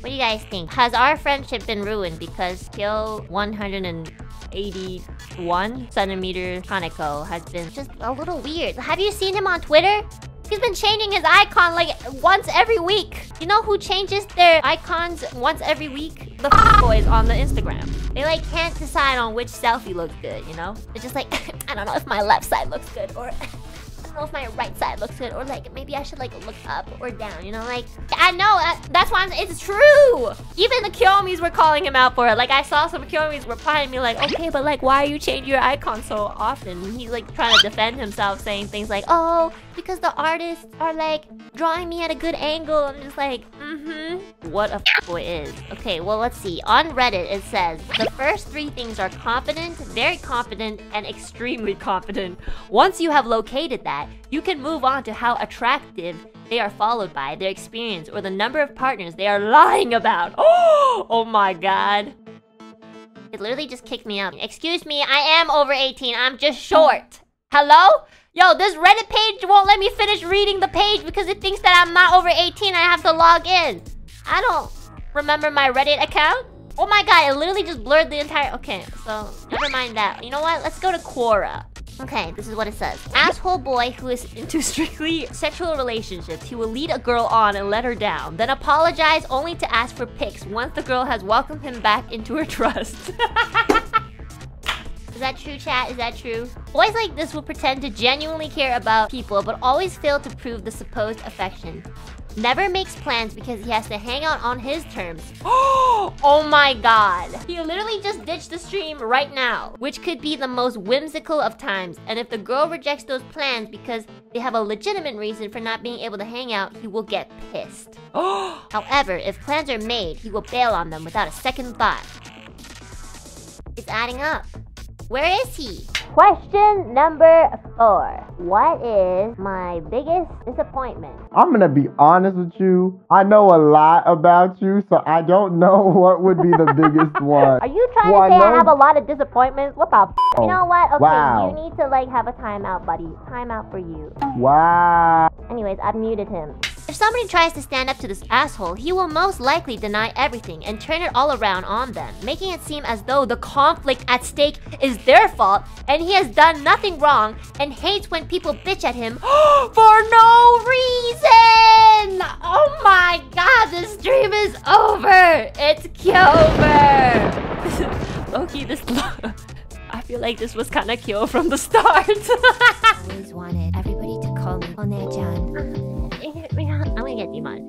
What do you guys think? Has our friendship been ruined because Kyo 181 centimeter Kaneko has been just a little weird? Have you seen him on Twitter? He's been changing his icon like once every week. You know who changes their icons once every week? The boys on the Instagram. They like can't decide on which selfie looks good, you know? They're just like, I don't know if my left side looks good or know if my right side looks good or like maybe I should like look up or down, you know? Like, I know, uh, that's why I'm, it's true! Even the Kyomis were calling him out for it. Like, I saw some Kyomis replying to me like, okay, but like, why are you changing your icon so often? He's like trying to defend himself saying things like, oh, because the artists are like drawing me at a good angle. I'm just like, mm-hmm. What a boy is. Okay, well, let's see. On Reddit, it says, the first three things are confident, very confident, and extremely confident. Once you have located that, you can move on to how attractive they are followed by, their experience, or the number of partners they are lying about. Oh, oh my god. It literally just kicked me out. Excuse me, I am over 18. I'm just short. Hello? Yo, this Reddit page won't let me finish reading the page because it thinks that I'm not over 18 I have to log in. I don't remember my Reddit account. Oh my god, it literally just blurred the entire... Okay, so never mind that. You know what? Let's go to Quora. Okay, this is what it says. Asshole boy who is into strictly sexual relationships. He will lead a girl on and let her down. Then apologize only to ask for pics once the girl has welcomed him back into her trust. Is that true, chat? Is that true? Boys like this will pretend to genuinely care about people, but always fail to prove the supposed affection. Never makes plans because he has to hang out on his terms. oh my god. He literally just ditched the stream right now, which could be the most whimsical of times. And if the girl rejects those plans because they have a legitimate reason for not being able to hang out, he will get pissed. However, if plans are made, he will bail on them without a second thought. It's adding up. Where is he? Question number four. What is my biggest disappointment? I'm gonna be honest with you. I know a lot about you, so I don't know what would be the biggest one. Are you trying Well, I to say I, know- have a lot of disappointments? What the f? You oh, know what? Okay, Wow. you need to like have a timeout, buddy. Timeout for you. Wow. Anyways, I've muted him. If somebody tries to stand up to this asshole, he will most likely deny everything and turn it all around on them, making it seem as though the conflict at stake is their fault and he has done nothing wrong and hates when people bitch at him for no reason! Oh my god, this stream is over! It's Kyover! Loki, this. I feel like this was kind of Kyo from the start. always wanted everybody to call me Onee-chan. Gonna get demonetized.